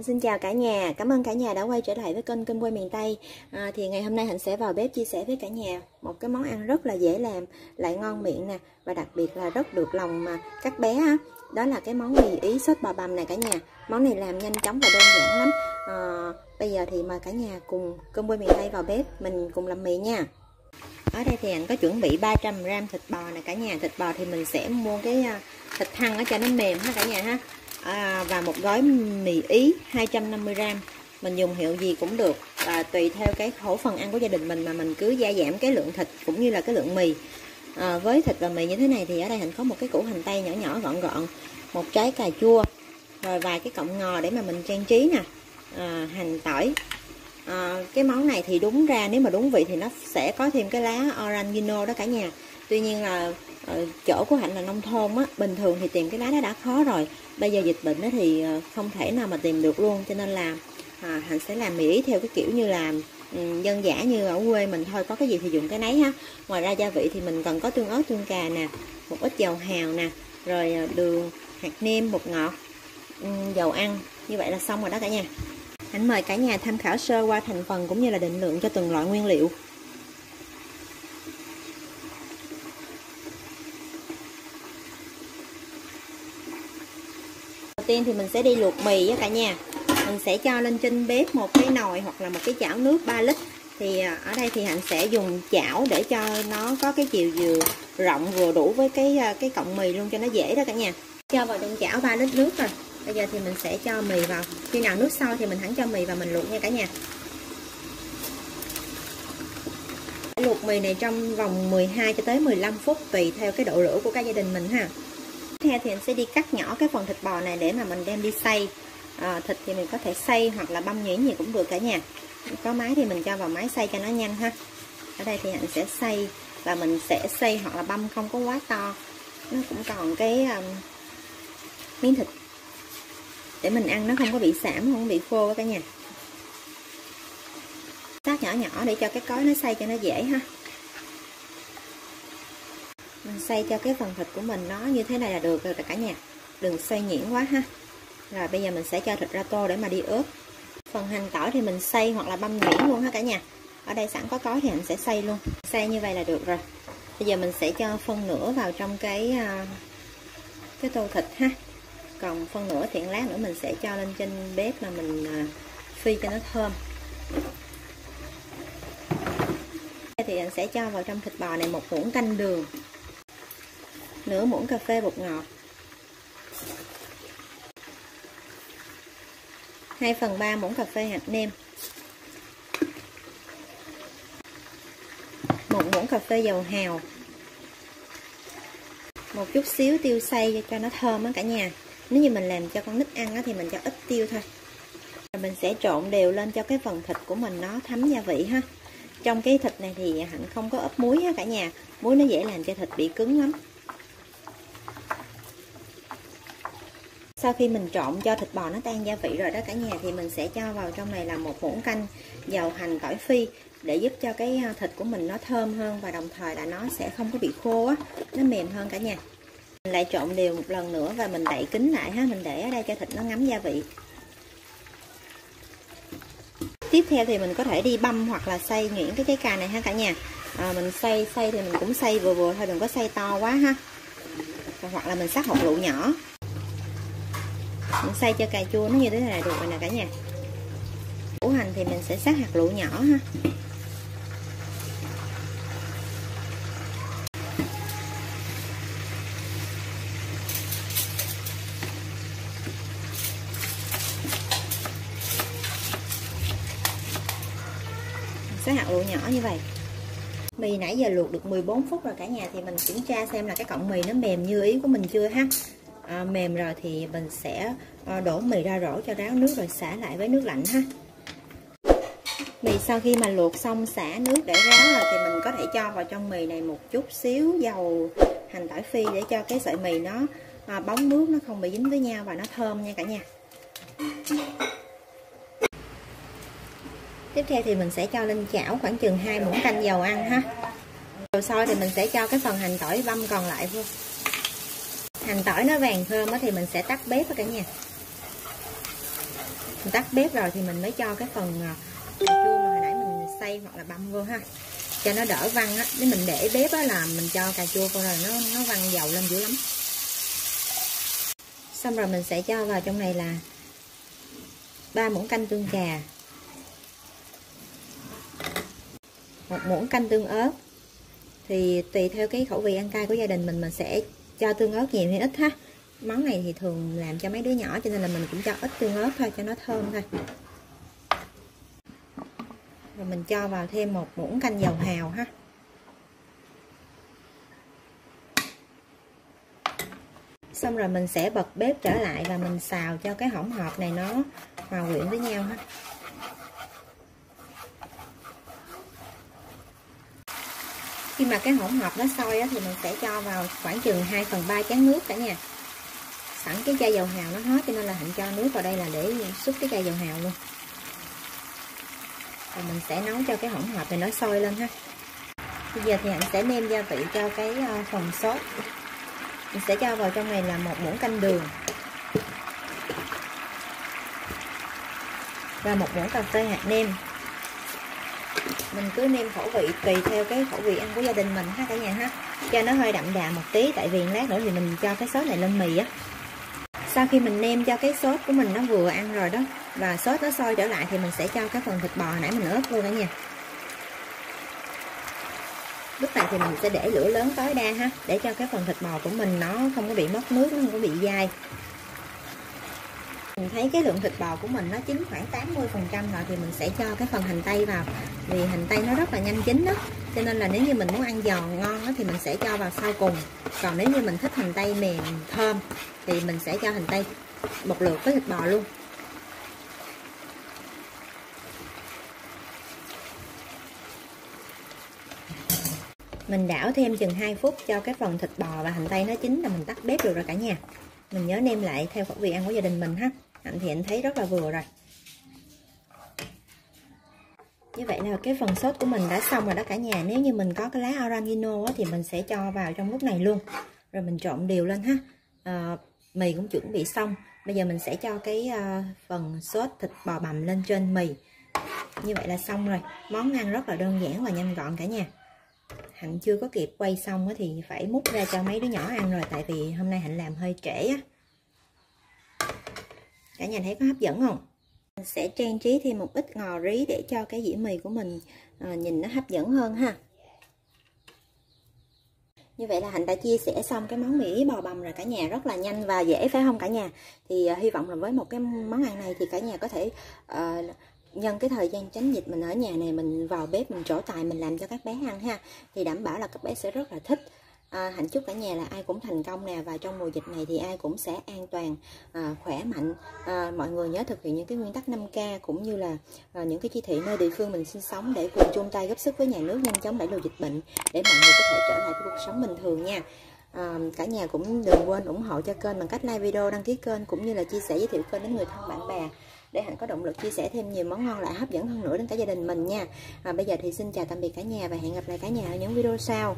Hạnh xin chào cả nhà, cảm ơn cả nhà đã quay trở lại với kênh Cơm Quay Miền Tây. À, Thì ngày hôm nay Hạnh sẽ vào bếp chia sẻ với cả nhà Một cái món ăn rất là dễ làm, lại ngon miệng nè Và đặc biệt là rất được lòng mà các bé á. Đó là cái món mì ý sốt bò bằm này cả nhà. Món này làm nhanh chóng và đơn giản lắm. À, Bây giờ thì mời cả nhà cùng Cơm Quay Miền Tây vào bếp Mình cùng làm mì nha. Ở đây thì hạnh có chuẩn bị 300g thịt bò này cả nhà. Thịt bò thì mình sẽ mua cái à, thịt thăn ở cho nó mềm ha cả nhà ha à, và một gói mì ý 250g mình dùng hiệu gì cũng được. Và tùy theo cái khẩu phần ăn của gia đình mình mà mình cứ gia giảm cái lượng thịt cũng như là cái lượng mì. À, với thịt và mì như thế này thì ở đây mình có một cái củ hành tây nhỏ nhỏ gọn gọn. Một trái cà chua. Rồi vài cái cọng ngò để mà mình trang trí nè. À, hành tỏi. À, cái món này thì đúng ra nếu mà đúng vị thì nó sẽ có thêm cái lá oregano đó cả nhà. Tuy nhiên là Ờ, chỗ của hạnh là nông thôn á bình thường thì tìm cái lá đó đã khó rồi. Bây giờ dịch bệnh đó thì ờ, không thể nào mà tìm được luôn cho nên là à, hạnh sẽ làm mỹ theo cái kiểu như là um, dân dã như ở quê mình thôi có cái gì thì dùng cái nấy ha. Ngoài ra gia vị thì mình cần có tương ớt tương cà nè một ít dầu hào nè rồi ờ, đường hạt nêm bột ngọt um, dầu ăn. Như vậy là xong rồi đó cả nhà. Hạnh mời cả nhà tham khảo sơ qua thành phần cũng như là định lượng cho từng loại nguyên liệu. Tiên thì mình sẽ đi luộc mì với cả nhà. Mình sẽ cho lên trên bếp một cái nồi hoặc là một cái chảo nước 3 lít. Thì à, ở đây thì Hạnh sẽ dùng chảo để cho nó có cái chiều vừa rộng vừa đủ với cái à, cái cọng mì luôn cho nó dễ đó cả nhà. Cho vào trong chảo 3 lít nước rồi bây giờ thì mình sẽ cho mì vào khi nào nước sôi thì mình hẳn cho mì và mình luộc nha cả nhà luộc mì này trong vòng 12 cho tới 15 phút tùy theo cái độ lửa của các gia đình mình ha theo thì mình sẽ đi cắt nhỏ cái phần thịt bò này để mà mình đem đi xay. À, thịt thì mình có thể xay hoặc là băm nhuyễn gì cũng được cả nhà. Có máy thì mình cho vào máy xay cho nó nhanh ha. Ở đây thì hạnh sẽ xay và mình sẽ xay hoặc là băm không có quá to. Nó cũng còn cái um, miếng thịt. Để mình ăn nó không có bị sảm không bị khô cả nhà. Sát nhỏ nhỏ để cho cái cối nó xay cho nó dễ ha mình xay cho cái phần thịt của mình nó như thế này là được rồi cả nhà. Đừng xay nhuyễn quá ha. Rồi bây giờ mình sẽ cho thịt ra tô để mà đi ướp. Phần hành tỏi thì mình xay hoặc là băm nhuyễn luôn ha cả nhà. Ở đây sẵn có cối thì mình sẽ xay luôn. Xay như vậy là được rồi. Bây giờ mình sẽ cho phân nửa vào trong cái à, cái tô thịt ha. Còn phân nửa thì lát nữa mình sẽ cho lên trên bếp mà mình à, phi cho nó thơm. Thì anh sẽ cho vào trong thịt bò này một muỗng canh đường nửa muỗng cà phê bột ngọt. 2 phần 3 muỗng cà phê hạt nêm. Một muỗng cà phê dầu hào. Một chút xíu tiêu xay cho nó thơm á cả nhà. Nếu như mình làm cho con nít ăn á thì mình cho ít tiêu thôi. Mình sẽ trộn đều lên cho cái phần thịt của mình nó thấm gia vị ha. Trong cái thịt này thì hạnh không có ấp muối ha cả nhà. Muối nó dễ làm cho thịt bị cứng lắm. Sau khi mình trộn cho thịt bò nó tan gia vị rồi đó cả nhà thì mình sẽ cho vào trong này là một muỗng canh dầu hành tỏi phi để giúp cho cái à, thịt của mình nó thơm hơn và đồng thời là nó sẽ không có bị khô á nó mềm hơn cả nhà. Mình lại trộn đều một lần nữa và mình đậy kín lại ha mình để ở đây cho thịt nó ngấm gia vị. Tiếp theo thì mình có thể đi băm hoặc là xay nhuyễn cái trái cà này ha cả nhà. À, mình xay xay thì mình cũng xay vừa vừa thôi đừng có xay to quá ha. Hoặc là mình sắc hột lựu nhỏ mình xay cho cà chua nó như thế này là được rồi nè cả nhà. Củ hành thì mình sẽ sát hạt lựu nhỏ ha. Sát hạt lựu nhỏ như vậy. Mì nãy giờ luộc được 14 phút rồi cả nhà, thì mình kiểm tra xem là cái cọng mì nó mềm như ý của mình chưa ha à, mềm rồi thì mình sẽ à, đổ mì ra rổ cho ráo nước rồi xả lại với nước lạnh ha. Mì sau khi mà luộc xong xả nước để ráo rồi thì mình có thể cho vào trong mì này một chút xíu dầu hành tỏi phi để cho cái sợi mì nó à, bóng nước nó không bị dính với nhau và nó thơm nha cả nhà. Tiếp theo thì mình sẽ cho lên chảo khoảng chừng hai muỗng canh dầu ăn ha. Dầu sôi thì mình sẽ cho cái phần hành tỏi băm còn lại vô hành tỏi nó vàng thơm thì mình sẽ tắt bếp cả nhà. Tắt bếp rồi thì mình mới cho cái phần à, cà chua mà hồi nãy mình xay hoặc là băm vô ha. Cho nó đỡ văng á. Nếu mình để bếp á là mình cho cà chua vô rồi nó nó văng dầu lên dữ lắm. Xong rồi mình sẽ cho vào trong này là ba muỗng canh tương cà một muỗng canh tương ớt. Thì tùy theo cái khẩu vị ăn cay của gia đình mình mình sẽ cho tương ớt nhiều hay ít ha? Món này thì thường làm cho mấy đứa nhỏ, cho nên là mình cũng cho ít tương ớt thôi, cho nó thơm thôi. Rồi mình cho vào thêm một muỗng canh dầu hào ha. Xong rồi mình sẽ bật bếp trở lại và mình xào cho cái hỗn hợp này nó hòa quyện với nhau ha. Khi mà cái hỗn hợp nó sôi á, thì mình sẽ cho vào khoảng chừng 2 phần 3 chén nước cả nhà. Sẵn cái chai dầu hào nó hết cho nên là hạnh cho nước vào đây là để xúc cái chai dầu hào luôn. Và mình sẽ nấu cho cái hỗn hợp này nó sôi lên ha. Bây giờ thì hạnh sẽ nêm gia vị cho cái ờ, phần sốt. Mình sẽ cho vào trong này là một muỗng canh đường. Và một muỗng cà phê hạt nêm mình cứ nêm khẩu vị, tùy theo cái khẩu vị ăn của gia đình mình ha cả nhà ha. Cho nó hơi đậm đà một tí, tại vì lát nữa thì mình cho cái sốt này lên mì á. Sau khi mình nêm cho cái sốt của mình nó vừa ăn rồi đó, và sốt nó sôi trở lại thì mình sẽ cho cái phần thịt bò nãy mình ướp luôn cả nhà lúc này thì mình sẽ để lửa lớn tối đa ha, để cho cái phần thịt bò của mình nó không có bị mất nước, nó không có bị dai mình thấy cái lượng thịt bò của mình nó chín khoảng 80 phần trăm rồi thì mình sẽ cho cái phần hành tây vào. Vì hành tây nó rất là nhanh chín đó. Cho nên là nếu như mình muốn ăn giòn ngon đó, thì mình sẽ cho vào sau cùng. Còn nếu như mình thích hành tây mềm thơm thì mình sẽ cho hành tây một lượt với thịt bò luôn. Mình đảo thêm chừng 2 phút cho cái phần thịt bò và hành tây nó chín là mình tắt bếp được rồi cả nhà. Mình nhớ nêm lại theo khẩu vị ăn của gia đình mình ha hạnh thì anh thấy rất là vừa rồi. Như vậy là cái phần sốt của mình đã xong rồi đó cả nhà. Nếu như mình có cái lá oregano thì mình sẽ cho vào trong lúc này luôn. Rồi mình trộn đều lên ha. À, mì cũng chuẩn bị xong. Bây giờ mình sẽ cho cái uh, phần sốt thịt bò bằm lên trên mì. Như vậy là xong rồi. Món ăn rất là đơn giản và nhanh gọn cả nhà. Hạnh chưa có kịp quay xong thì phải múc ra cho mấy đứa nhỏ ăn rồi. Tại vì hôm nay hạnh làm hơi trễ á cả nhà thấy có hấp dẫn không? Mình sẽ trang trí thêm một ít ngò rí để cho cái dĩa mì của mình à, nhìn nó hấp dẫn hơn ha. Như vậy là Hạnh đã chia sẻ xong cái món mì ý bò bằm rồi cả nhà rất là nhanh và dễ phải không cả nhà? Thì uh, hy vọng là với một cái món ăn này thì cả nhà có thể uh, nhân cái thời gian tránh dịch mình ở nhà này mình vào bếp mình trổ tài mình làm cho các bé ăn ha. Thì đảm bảo là các bé sẽ rất là thích à, hạnh chúc cả nhà là ai cũng thành công nè và trong mùa dịch này thì ai cũng sẽ an toàn à, khỏe mạnh. À, mọi người nhớ thực hiện những cái nguyên tắc 5k cũng như là à, những cái chỉ thị nơi địa phương mình sinh sống để cùng chung tay góp sức với nhà nước nhanh chóng đẩy lùi dịch bệnh để mọi người có thể trở lại cuộc sống bình thường nha. À, cả nhà cũng đừng quên ủng hộ cho kênh bằng cách like video đăng ký kênh cũng như là chia sẻ giới thiệu kênh đến người thân bạn bè để hạnh có động lực chia sẻ thêm nhiều món ngon lại hấp dẫn hơn nữa đến cả gia đình mình nha. À, bây giờ thì xin chào tạm biệt cả nhà và hẹn gặp lại cả nhà ở những video sau.